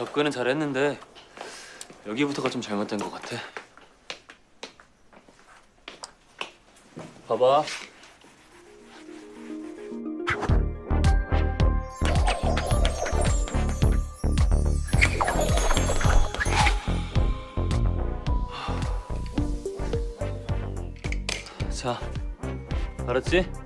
접근은 잘했는데 여기부터가 좀 잘못된 것 같아. 봐봐. 자, 알았지?